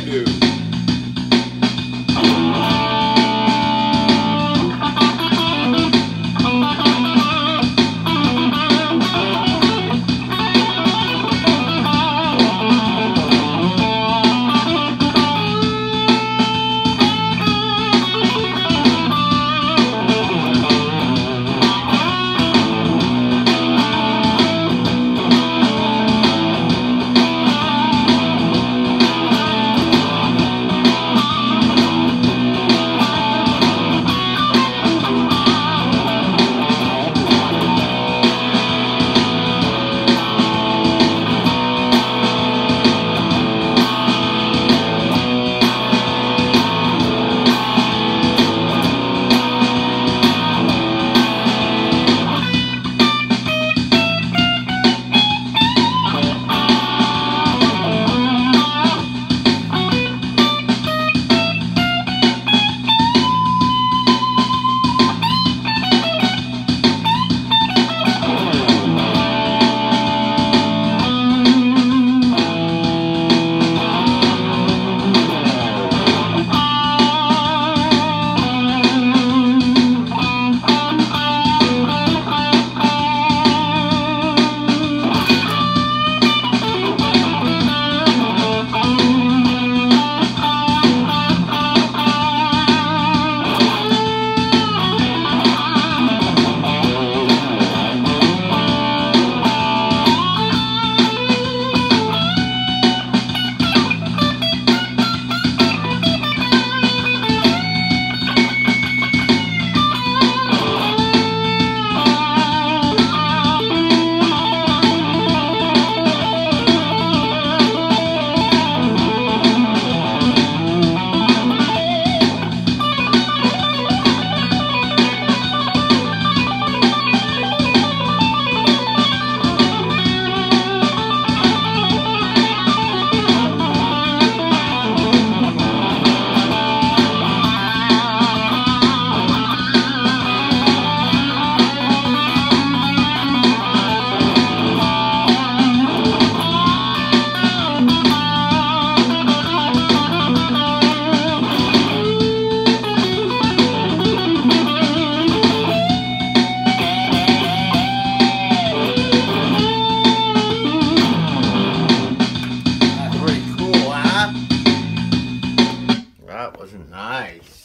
can do. that was nice.